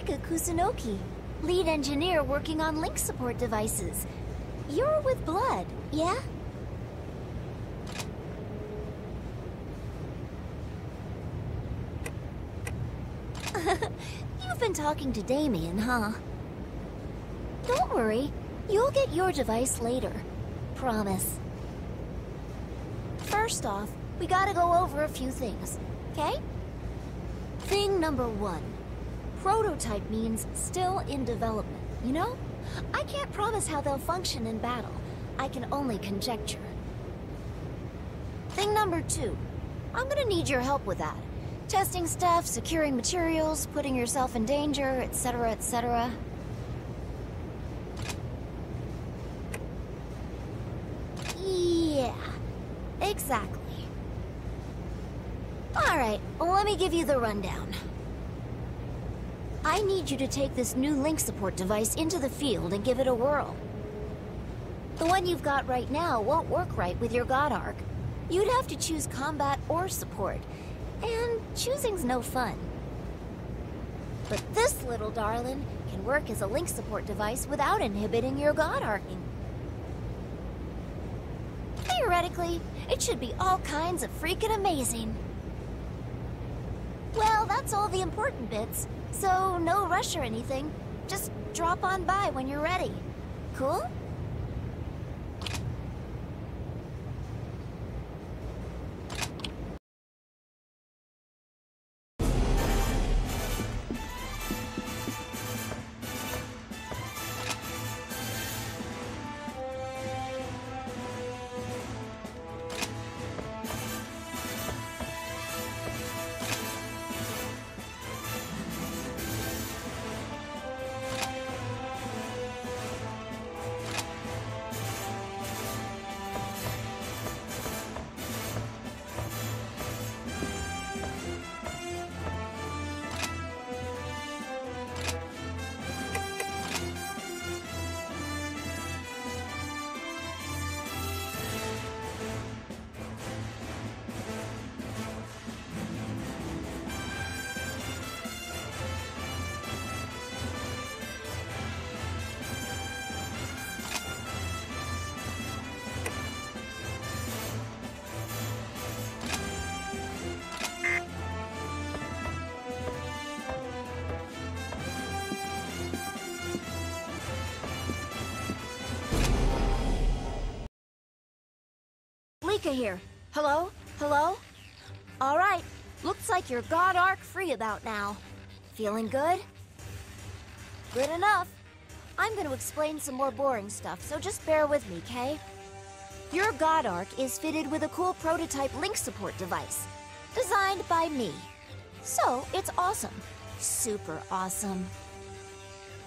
I'm Kusunoki, lead engineer working on link support devices. You're with Blood, yeah? You've been talking to Damien, huh? Don't worry, you'll get your device later. Promise. First off, we gotta go over a few things, okay? Thing number one. Prototype means still in development, you know? I can't promise how they'll function in battle. I can only conjecture. Thing number two. I'm gonna need your help with that. Testing stuff, securing materials, putting yourself in danger, etc., etc. Yeah, exactly. Alright, let me give you the rundown. I need you to take this new link support device into the field and give it a whirl. The one you've got right now won't work right with your God Arc. You'd have to choose combat or support, and choosing's no fun. But this little darling can work as a link support device without inhibiting your God Arcing. Theoretically, it should be all kinds of freaking amazing. Well, that's all the important bits, so no rush or anything. Just drop on by when you're ready. Cool? Here. Hello? Hello? Alright, looks like you're God Arc free about now. Feeling good? Good enough. I'm gonna explain some more boring stuff, so just bear with me, Kay? Your God Arc is fitted with a cool prototype link support device. Designed by me. So, it's awesome. Super awesome.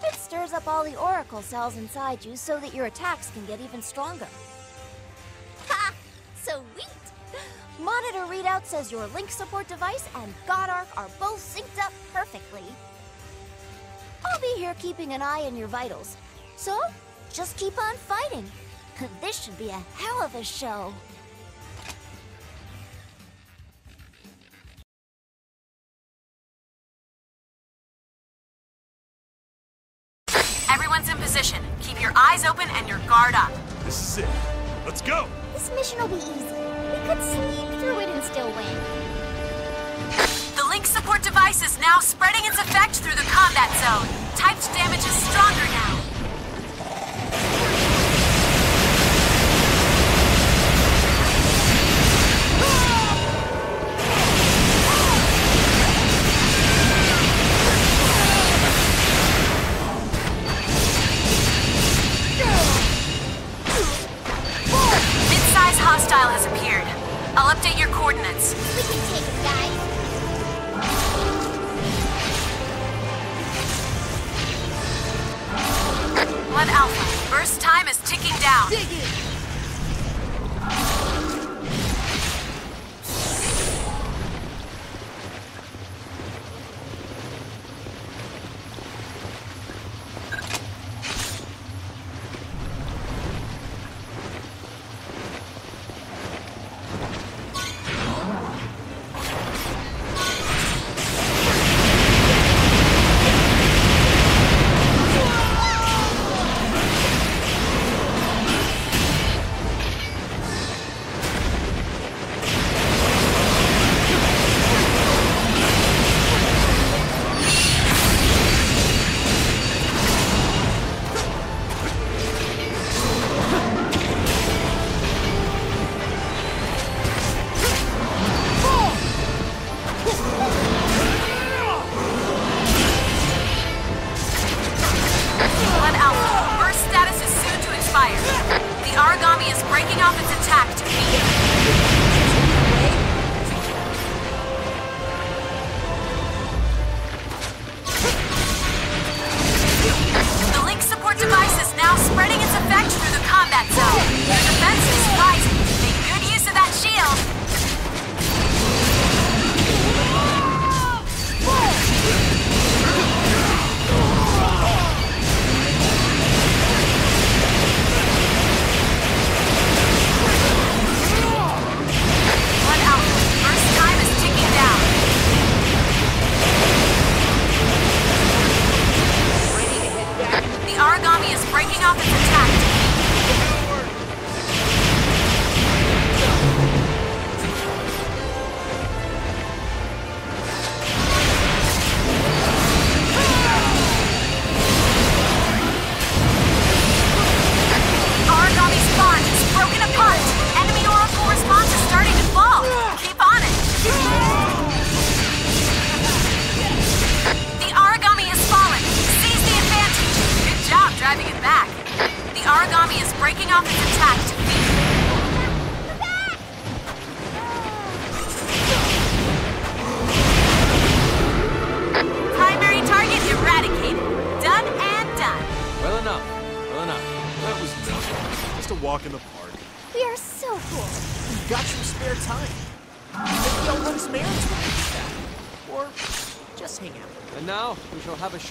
It stirs up all the Oracle cells inside you so that your attacks can get even stronger. Monitor readout says your link support device and God Arc are both synced up perfectly. I'll be here keeping an eye on your vitals. So, just keep on fighting. This should be a hell of a show. Everyone's in position. Keep your eyes open and your guard up. This is it. Let's go! This mission will be easy. Could sneak through it and still win. The link support device is now spreading its effect through the combat zone. Typed damage is stronger now. Update your coordinates. We can take it, guys. Blood Alpha, burst time is ticking down.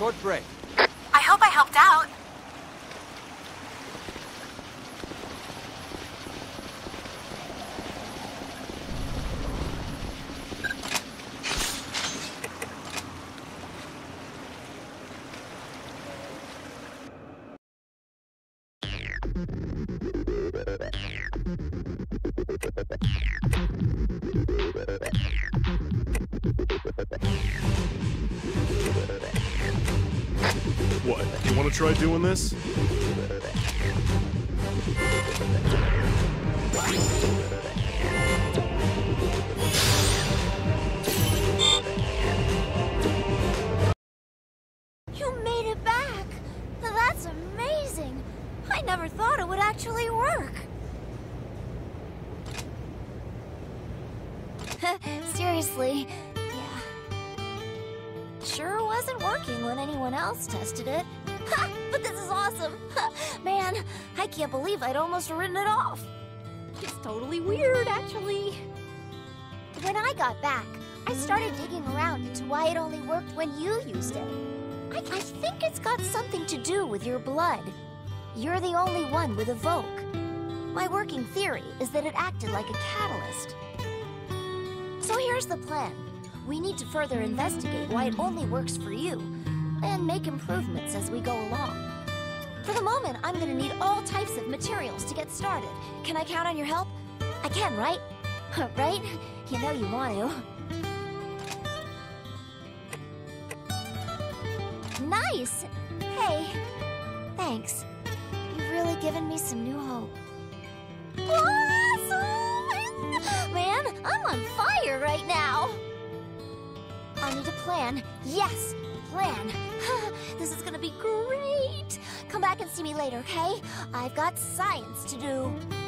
Short break. I hope I helped out. try doing this? Believe I'd written it off. It's totally weird, actually. When I got back, I started digging around into why it only worked when you used it. I, I think it's got something to do with your blood. You're the only one with Evoke. My working theory is that it acted like a catalyst. So here's the plan. We need to further investigate why it only works for you, and make improvements as we go along. For the moment, I'm gonna need all types of materials to get started. Can I count on your help? I can, right? right? You know you want to. Nice! Hey, thanks. You've really given me some new hope. Awesome! Man, I'm on fire right now! I need a plan. Yes, plan. this is gonna be great! Come back and see me later, okay? I've got science to do.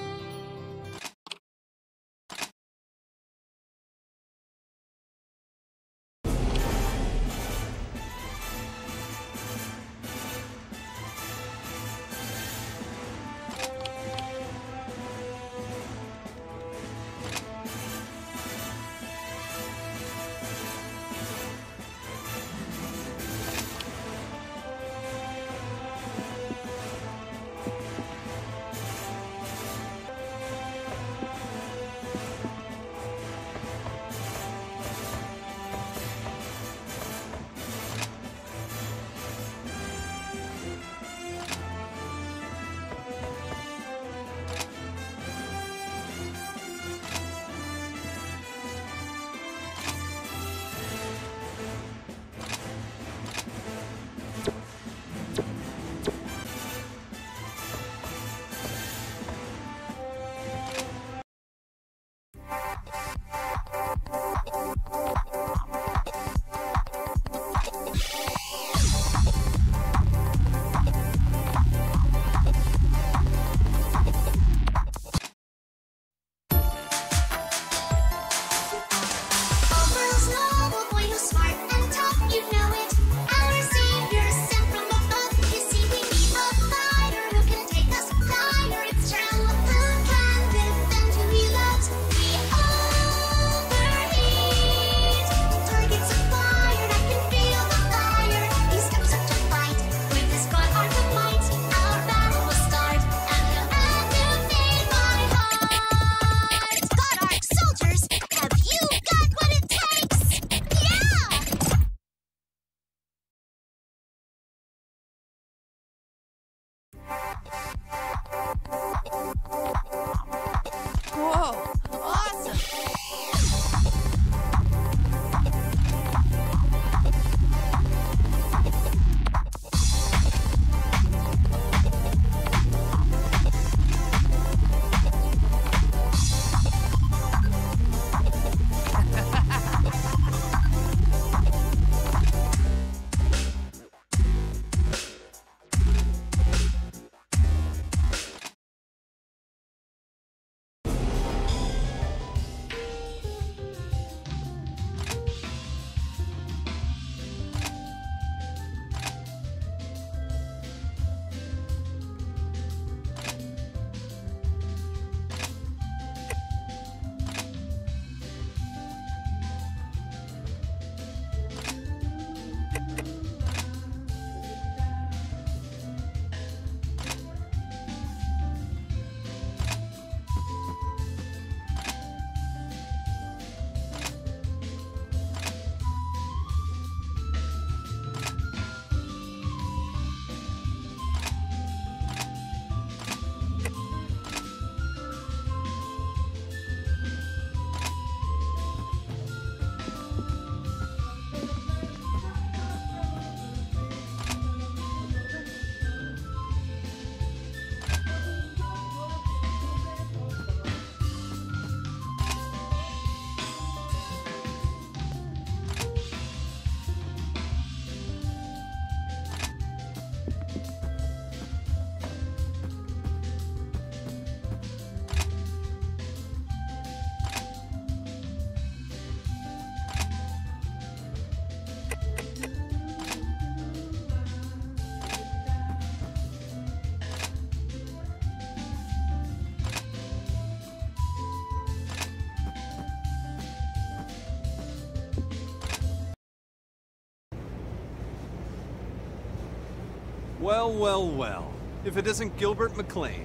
Well, well, well. If it isn't Gilbert McLain.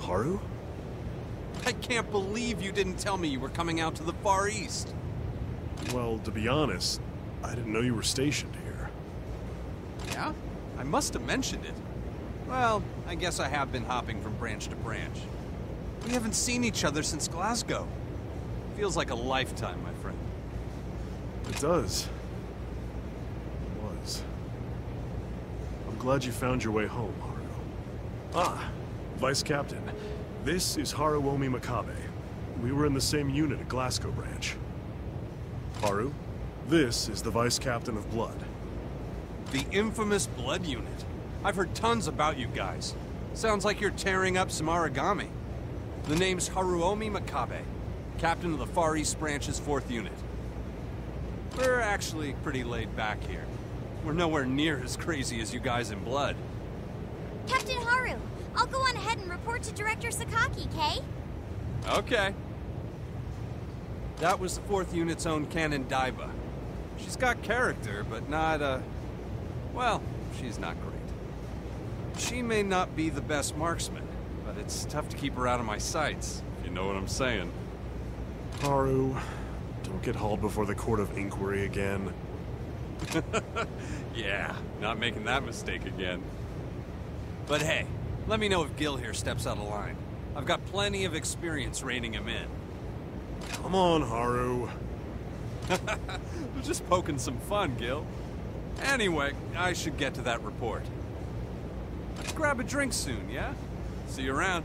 Haru? I can't believe you didn't tell me you were coming out to the Far East. Well, to be honest, I didn't know you were stationed here. Yeah? I must have mentioned it. Well, I guess I have been hopping from branch to branch. We haven't seen each other since Glasgow. Feels like a lifetime, my friend. It does. Was. I'm glad you found your way home, Haru. Ah, Vice Captain. This is Haruomi Makabe. We were in the same unit at Glasgow Branch. Haru, this is the Vice Captain of Blood. The infamous Blood Unit. I've heard tons about you guys. Sounds like you're tearing up some Aragami. The name's Haruomi Makabe, captain of the Far East Branch's 4th Unit. We're actually pretty laid back here. We're nowhere near as crazy as you guys in Blood. Captain Haru, I'll go on ahead and report to Director Sakaki, Kay? Okay. That was the 4th Unit's own Kanon Daiba. She's got character, but not, uh... Well, she's not great. She may not be the best marksman, but it's tough to keep her out of my sights, if you know what I'm saying. Haru, don't get hauled before the Court of Inquiry again. Yeah, not making that mistake again. But hey, let me know if Gil here steps out of line. I've got plenty of experience reining him in. Come on, Haru. We're Just poking some fun, Gil. Anyway, I should get to that report. Let's grab a drink soon, yeah? See you around.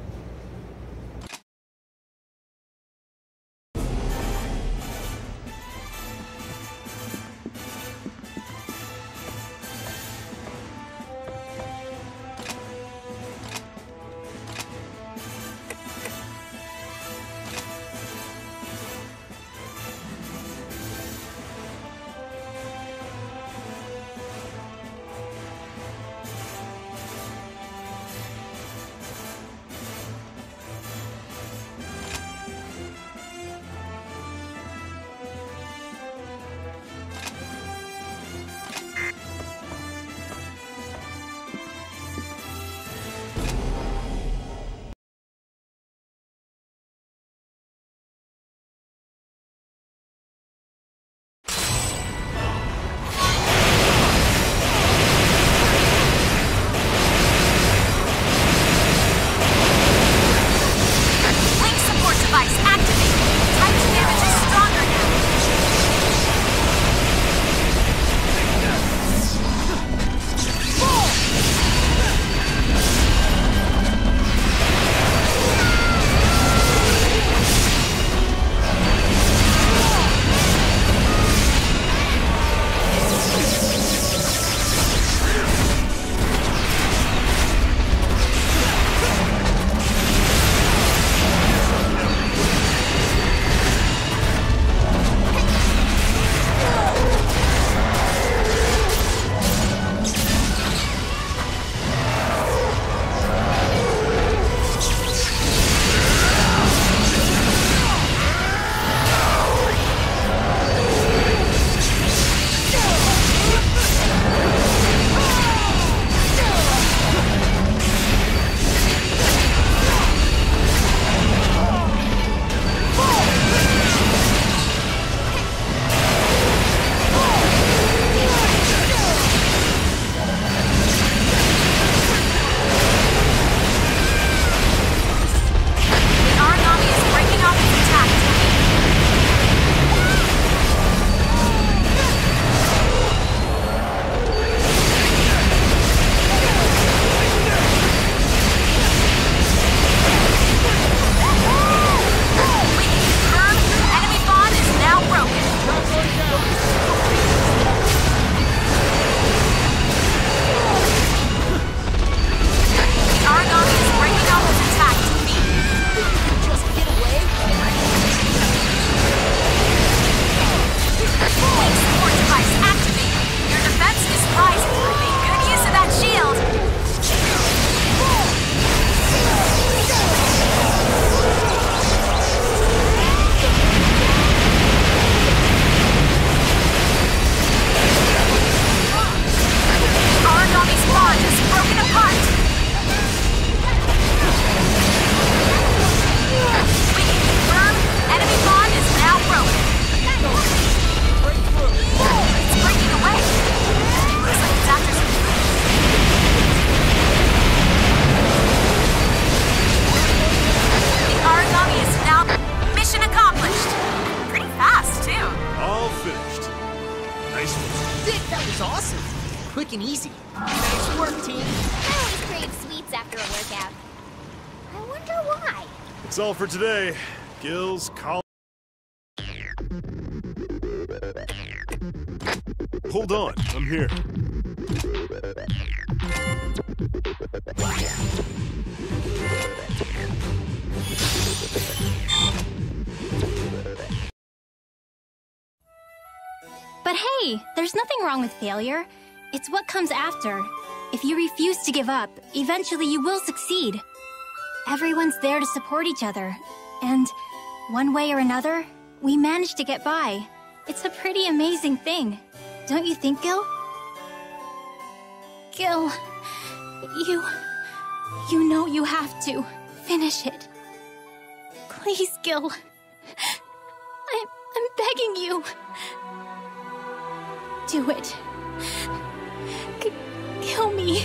Today. Gills, call. Hold on, I'm here. But hey, there's nothing wrong with failure. It's what comes after. If you refuse to give up, eventually you will succeed. Everyone's there to support each other. And one way or another, we managed to get by. It's a pretty amazing thing. Don't you think, Gil? Gil, you. You know you have to finish it. Please, Gil. I'm. I'm begging you. Do it. Kill me.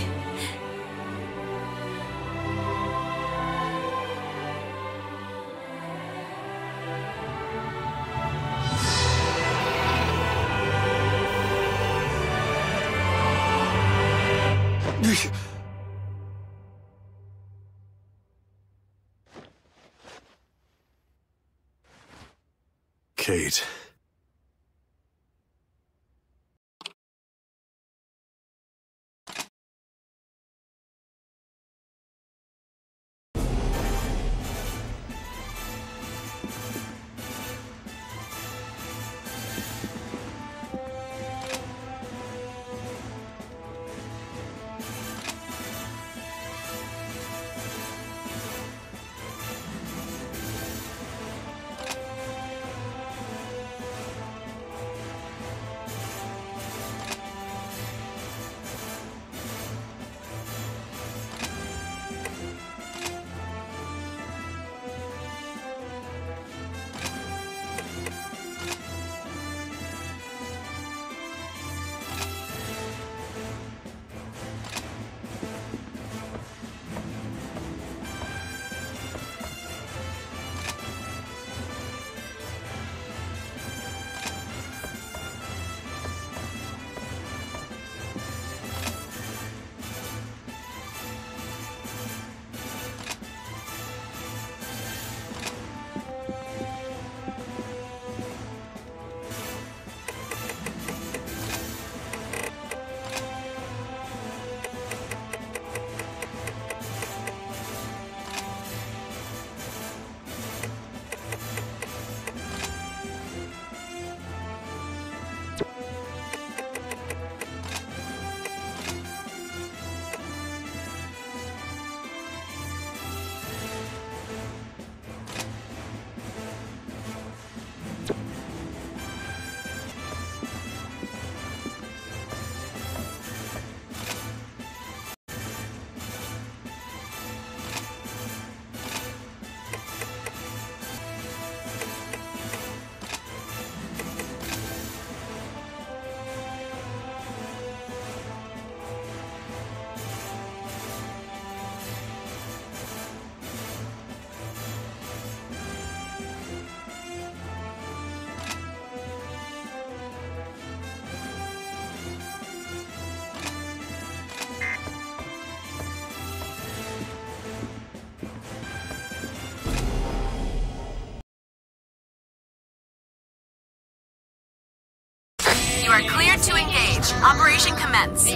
Operation commence.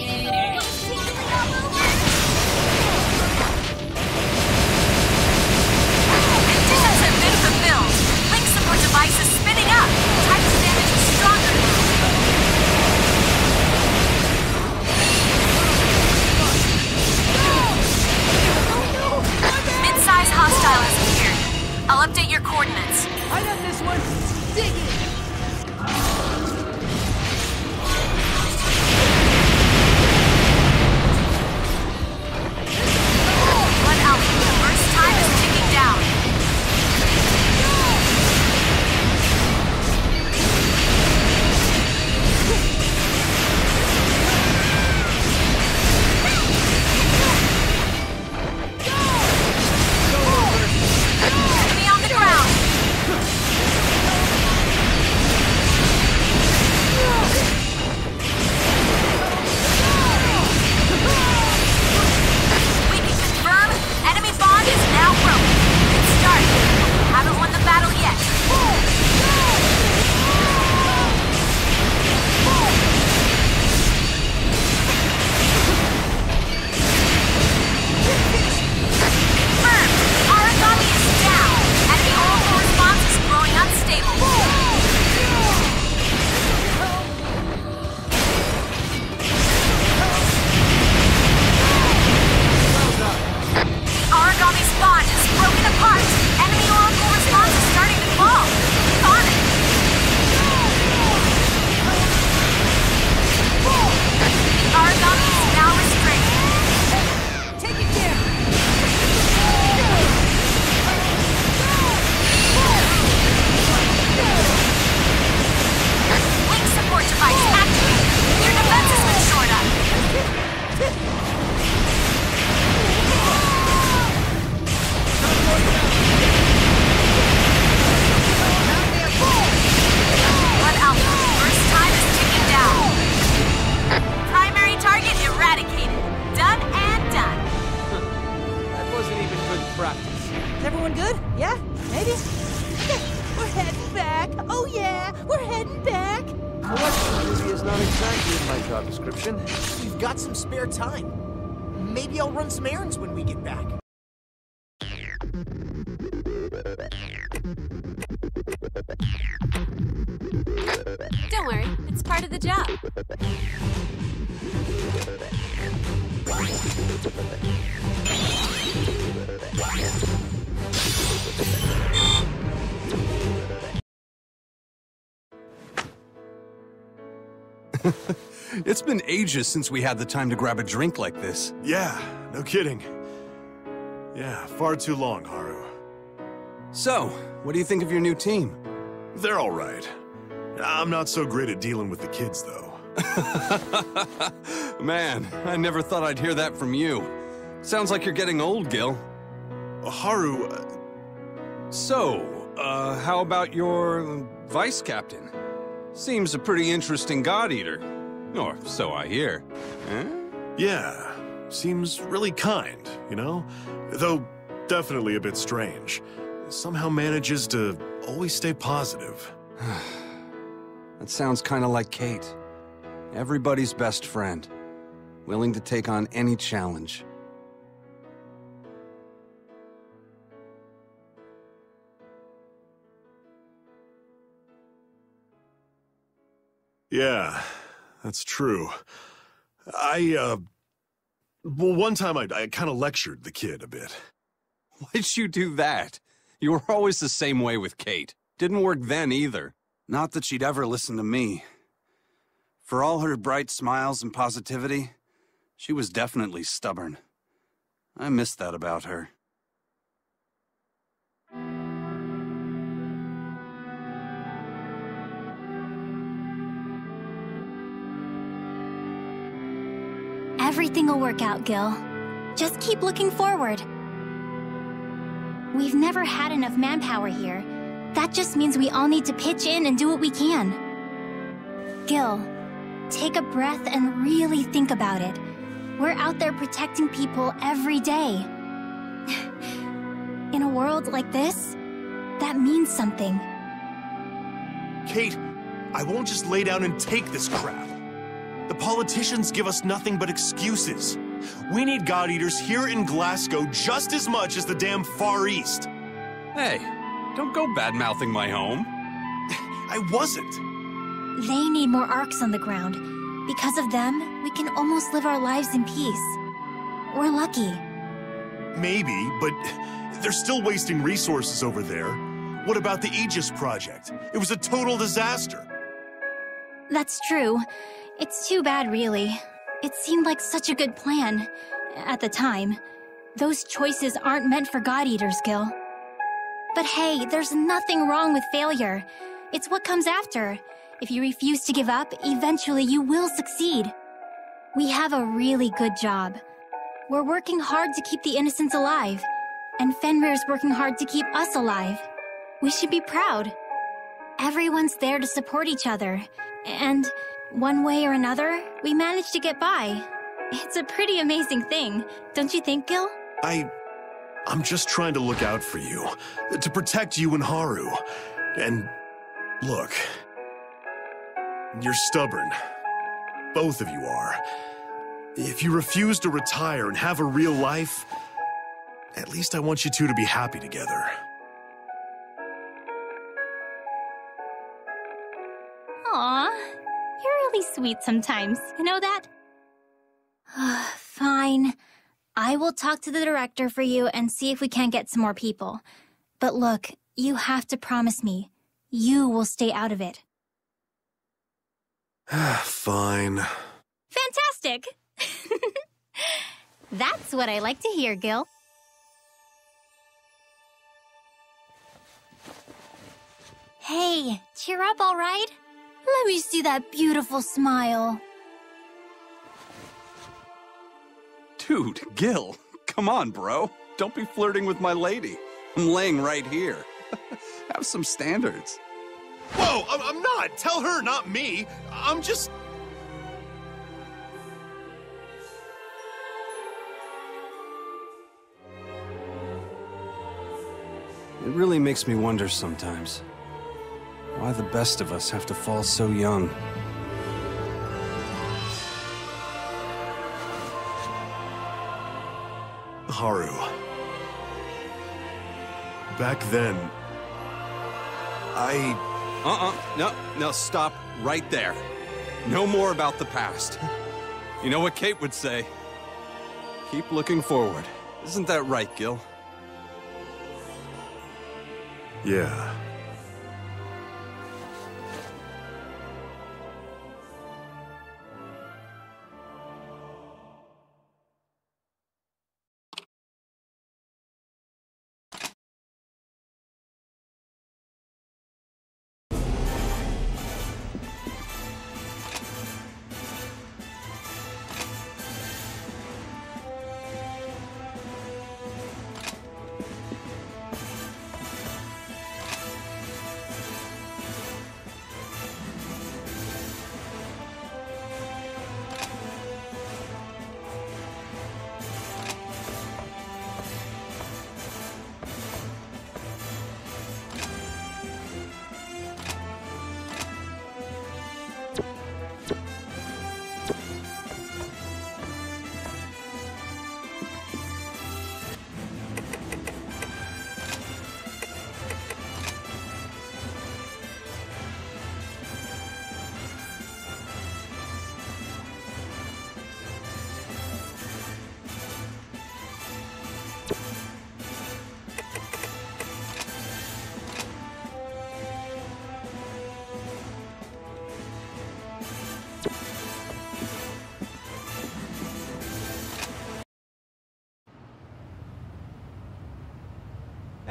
It's been ages since we had the time to grab a drink like this. Yeah, no kidding. Yeah, far too long, Haru. So, what do you think of your new team? They're all right. I'm not so great at dealing with the kids, though. Man, I never thought I'd hear that from you. Sounds like you're getting old, Gil. Haru, uh, So, uh, how about your vice captain? Seems a pretty interesting god eater. Or so I hear. Eh? yeah, seems really kind, you know? Though definitely a bit strange. Somehow manages to always stay positive. That sounds kind of like Kate. Everybody's best friend. Willing to take on any challenge. Yeah, that's true. I, uh... Well, one time I, I kind of lectured the kid a bit. Why'd you do that? You were always the same way with Kate. Didn't work then either. Not that she'd ever listen to me. For all her bright smiles and positivity, she was definitely stubborn. I missed that about her. Everything will work out, Gil. Just keep looking forward. We've never had enough manpower here. That just means we all need to pitch in and do what we can. Gil, take a breath and really think about it. We're out there protecting people every day. In a world like this, that means something. Kate, I won't just lay down and take this crap. The politicians give us nothing but excuses. We need God Eaters here in Glasgow just as much as the damn Far East. Hey, don't go bad-mouthing my home. I wasn't. They need more arcs on the ground. Because of them, we can almost live our lives in peace. We're lucky. Maybe, but they're still wasting resources over there. What about the Aegis project? It was a total disaster. That's true. It's too bad, really. It seemed like such a good plan. At the time. Those choices aren't meant for God Eaters, Gil. But hey, there's nothing wrong with failure. It's what comes after. If you refuse to give up, eventually you will succeed. We have a really good job. We're working hard to keep the innocents alive. And Fenrir's working hard to keep us alive. We should be proud. Everyone's there to support each other. And one way or another, we managed to get by. It's a pretty amazing thing, don't you think, Gil? I. I'm just trying to look out for you. To protect you and Haru. And. Look. You're stubborn. Both of you are. If you refuse to retire and have a real life, at least I want you two to be happy together. Aw, you're really sweet sometimes, you know that? Ah, fine. I will talk to the director for you and see if we can get some more people. But look, you have to promise me. You will stay out of it. Fine. Fantastic! That's what I like to hear, Gil. Hey, cheer up, all right? Let me see that beautiful smile. Dude, Gil, come on, bro. Don't be flirting with my lady. I'm laying right here. Have some standards. Whoa, I'm, not. Tell her, not me. I'm just. It really makes me wonder sometimes why the best of us have to fall so young. Haru. Back then, I uh-uh. No, no, stop right there. No more about the past. You know what Kate would say? Keep looking forward. Isn't that right, Gil? Yeah.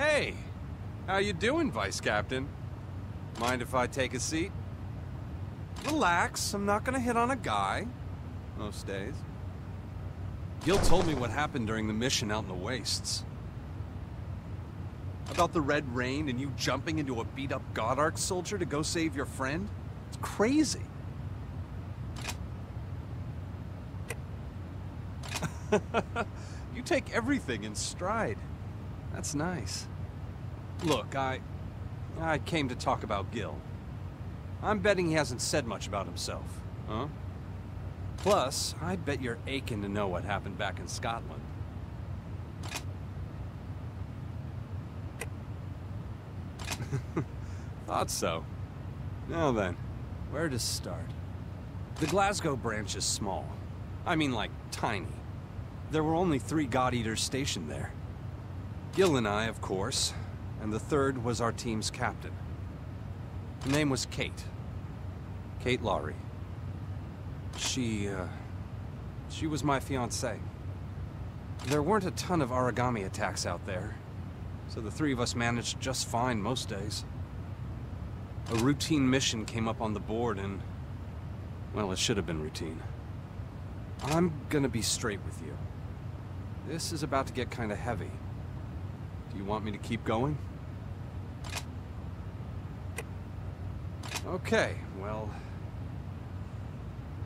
Hey, how you doing, Vice Captain? Mind if I take a seat? Relax, I'm not gonna hit on a guy. Most days. Gil told me what happened during the mission out in the wastes. About the Red Rain and you jumping into a beat-up God Arc soldier to go save your friend? It's crazy. you take everything in stride. That's nice. Look, I... I came to talk about Gil. I'm betting he hasn't said much about himself, huh? Plus, I bet you're aching to know what happened back in Scotland. Thought so. Now then, where to start? The Glasgow branch is small. I mean, like, tiny. There were only three God Eaters stationed there. Gil and I, of course, and the third was our team's captain. Her name was Kate. Kate Rowry. She, uh, she was my fiancée. There weren't a ton of Aragami attacks out there, so the three of us managed just fine most days. A routine mission came up on the board and, well, it should have been routine. I'm gonna be straight with you. This is about to get kinda heavy. Do you want me to keep going? Okay, well...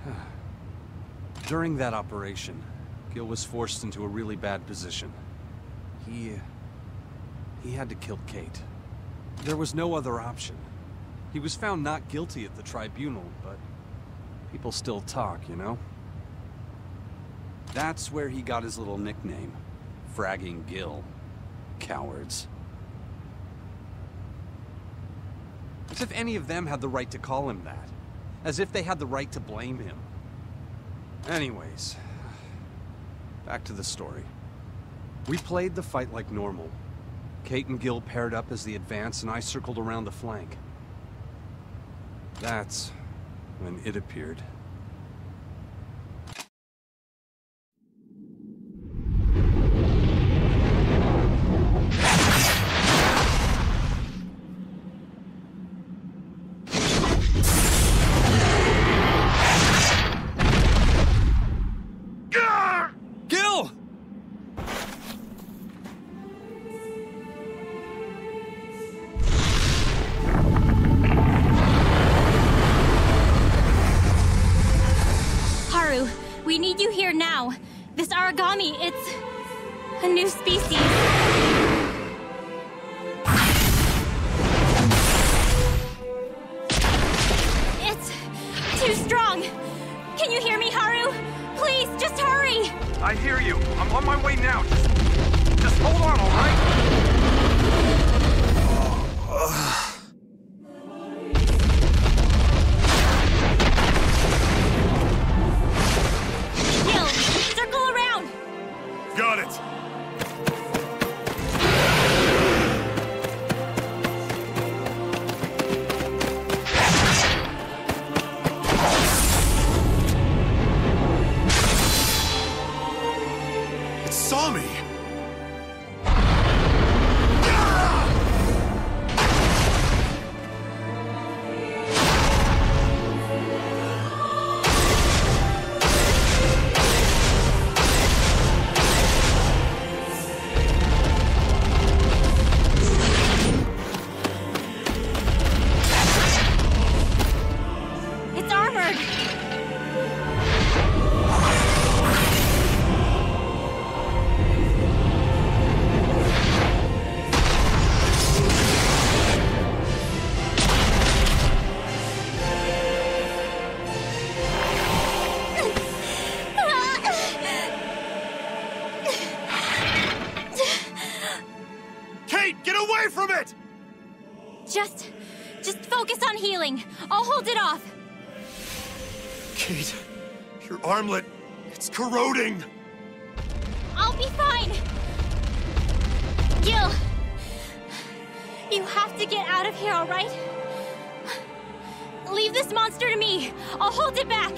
During that operation, Gil was forced into a really bad position. He... He had to kill Kate. There was no other option. He was found not guilty at the tribunal, but... People still talk, you know? That's where he got his little nickname. Fragging Gil. Cowards. As if any of them had the right to call him that. As if they had the right to blame him. Anyways, back to the story. We played the fight like normal. Kate and Gil paired up as the advance, and I circled around the flank. That's when it appeared. Corroding! I'll be fine. Gil, you have to get out of here, all right? Leave this monster to me. I'll hold it back.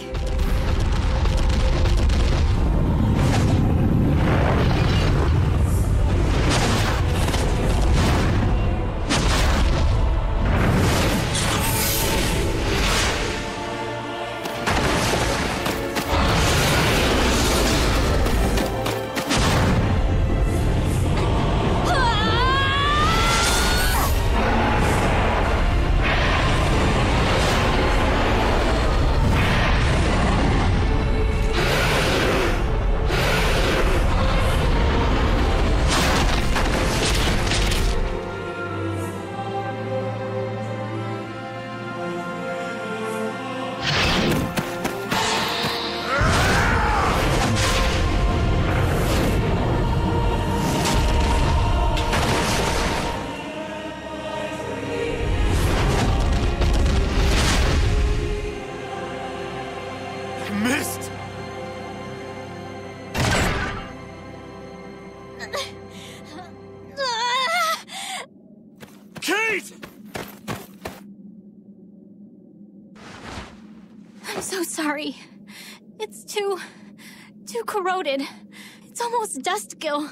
It's almost dust, Gil.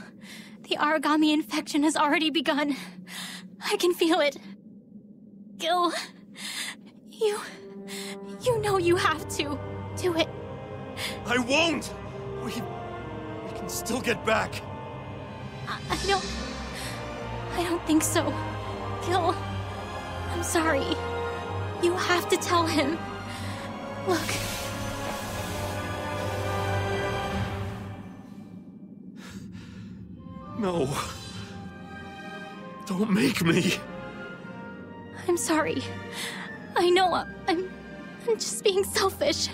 The Aragami infection has already begun. I can feel it. Gil, you. you know you have to. Do it. I won't! We. we can still get back. I, I don't. I don't think so. Gil, I'm sorry. You have to tell him. Look. No. Don't make me. I'm sorry. I know I'm I'm just being selfish.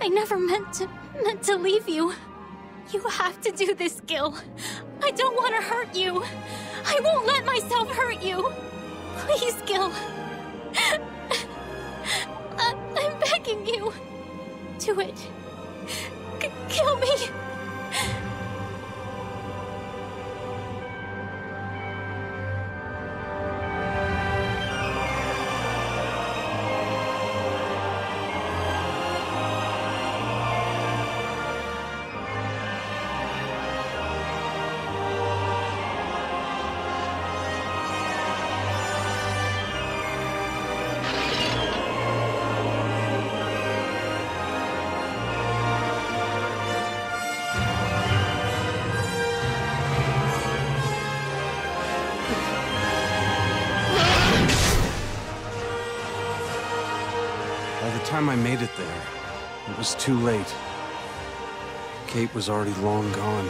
I never meant to meant to leave you. You have to do this, Gil. I don't want to hurt you. I won't let myself hurt you. Please, Gil. I, I'm begging you. Do it. K- kill me. Time I made it there, it was too late. Kate was already long gone.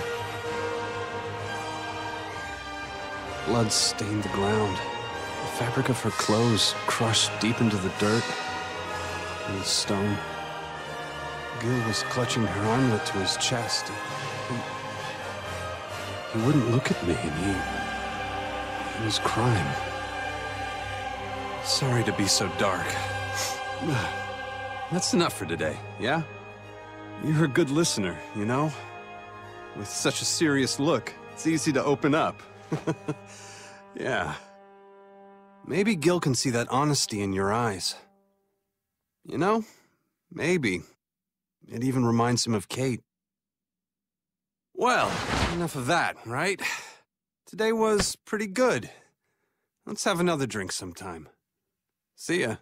Blood stained the ground. The fabric of her clothes crushed deep into the dirt and the stone. Gil was clutching her armlet to his chest. He, he wouldn't look at me, and he... he was crying. Sorry to be so dark. That's enough for today, yeah? You're a good listener, you know? With such a serious look, it's easy to open up. yeah. Maybe Gil can see that honesty in your eyes. You know, maybe. It even reminds him of Kate. Well, enough of that, right? Today was pretty good. Let's have another drink sometime. See ya.